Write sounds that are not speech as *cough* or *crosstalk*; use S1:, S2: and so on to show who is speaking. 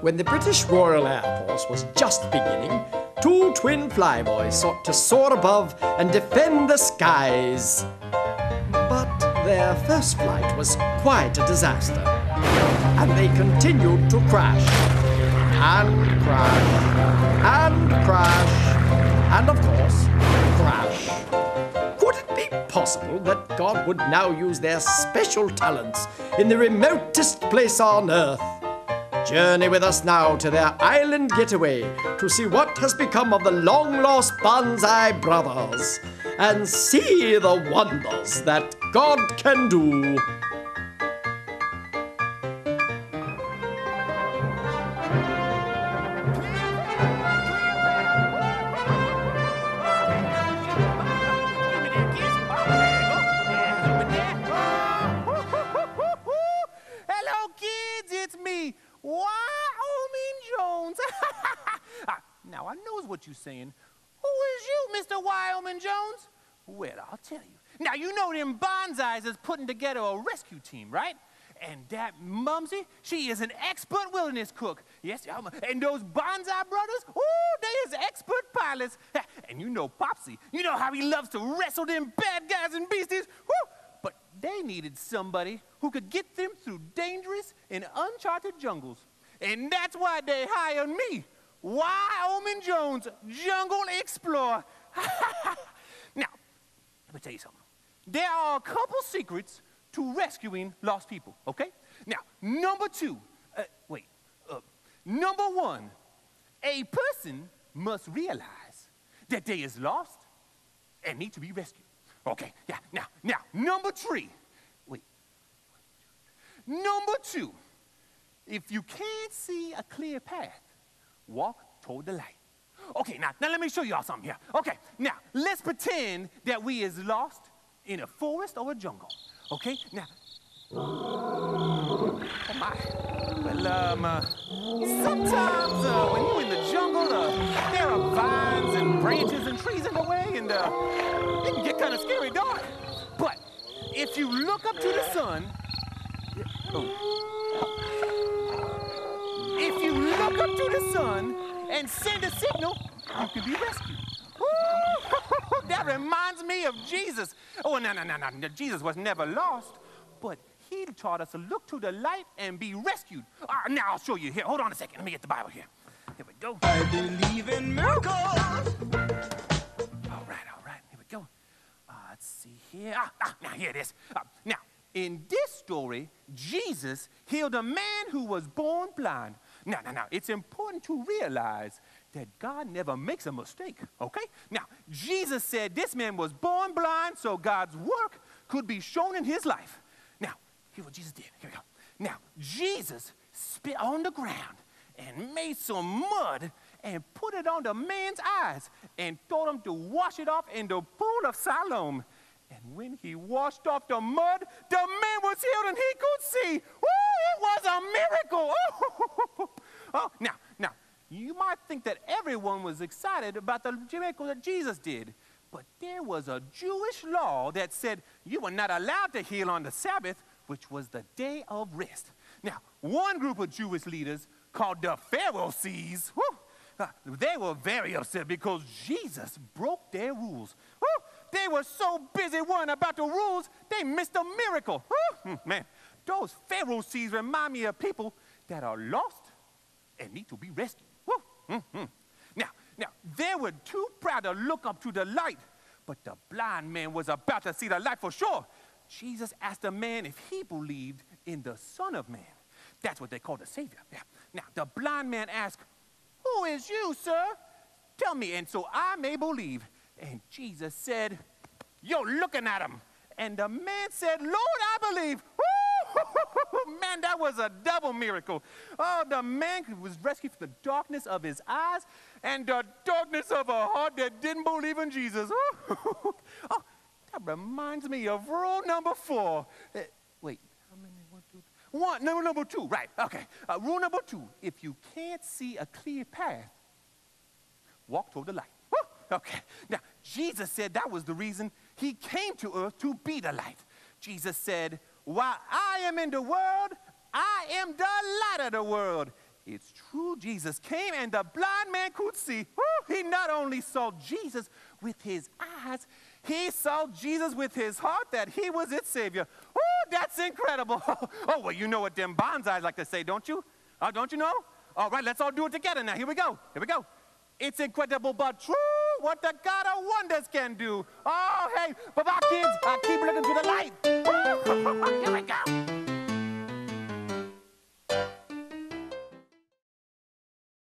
S1: When the British Royal Air Force was just beginning, two twin flyboys sought to soar above and defend the skies. But their first flight was quite a disaster, and they continued to crash, and crash, and crash, and of course, crash. Could it be possible that God would now use their special talents in the remotest place on earth? Journey with us now to their island getaway to see what has become of the long lost Banzai brothers and see the wonders that God can do.
S2: What you're saying. Who is you, Mr. Wyoming Jones? Well, I'll tell you. Now, you know them Bonsais is putting together a rescue team, right? And that Mumsy, she is an expert wilderness cook. Yes, I'm a- and those Bonsai brothers, ooh, they is expert pilots. And you know Popsy, you know how he loves to wrestle them bad guys and beasties. Woo! But they needed somebody who could get them through dangerous and uncharted jungles. And that's why they hired me, Wyoming Jones, Jungle Explorer. *laughs* now, let me tell you something. There are a couple secrets to rescuing lost people, okay? Now, number two, uh, wait, uh, number one, a person must realize that they is lost and need to be rescued. Okay, yeah, now, now, number three, wait, number two, if you can't see a clear path, walk toward the light. Okay, now, now let me show y'all something here. Okay, now let's pretend that we is lost in a forest or a jungle. Okay, now. Oh my. Well, um, uh, sometimes uh, when you're in the jungle, uh, there are vines and branches and trees in the way, and uh, it can get kind of scary dark. But if you look up to the sun, if up to the sun and send a signal, you can be rescued. Ooh, *laughs* that reminds me of Jesus. Oh, no, no, no, no. Jesus was never lost, but he taught us to look to the light and be rescued. Ah, now I'll show you here. Hold on a second. Let me get the Bible here. Here we go. I believe in miracles. All right, all right. Here we go. Uh, let's see here. Ah, ah, now here it is. Uh, now, in this story, Jesus healed a man who was born blind. Now, now, now, it's important to realize that God never makes a mistake, okay? Now, Jesus said this man was born blind so God's work could be shown in his life. Now, here's what Jesus did. Here we go. Now, Jesus spit on the ground and made some mud and put it on the man's eyes and told him to wash it off in the pool of Siloam. And when he washed off the mud, the man was healed and he could see. Woo, it was a miracle. *laughs* Oh, now, now, you might think that everyone was excited about the miracle that Jesus did. But there was a Jewish law that said you were not allowed to heal on the Sabbath, which was the day of rest. Now, one group of Jewish leaders called the Pharisees, whew, uh, they were very upset because Jesus broke their rules. Whew, they were so busy worrying about the rules, they missed a miracle. Hmm, man, those Pharisees remind me of people that are lost and need to be rescued. Hmm, hmm. Now, now, they were too proud to look up to the light, but the blind man was about to see the light for sure. Jesus asked the man if he believed in the Son of Man. That's what they call the Savior. Yeah. Now, the blind man asked, Who is you, sir? Tell me, and so I may believe. And Jesus said, You're looking at him. And the man said, Lord, I believe. *laughs* Man, that was a double miracle. Oh, the man was rescued from the darkness of his eyes and the darkness of a heart that didn't believe in Jesus. *laughs* oh, that reminds me of rule number four. Uh, wait, how many? One, two, three. One, number two, right, okay. Uh, rule number two if you can't see a clear path, walk toward the light. Okay, now Jesus said that was the reason he came to earth to be the light. Jesus said, While I am in the world, I am the light of the world. it's true. Jesus came and the blind man could see. Woo, he not only saw Jesus with his eyes, he saw Jesus with his heart that he was its Savior. Woo, that's incredible. *laughs* oh, well, you know what them bonsais like to say, don't you? Uh, don't you know? All right, let's all do it together now. Here we go. Here we go. It's incredible but true what the God of wonders can do. Oh, hey, bye-bye, kids. I keep looking to the light. *laughs* Here we go.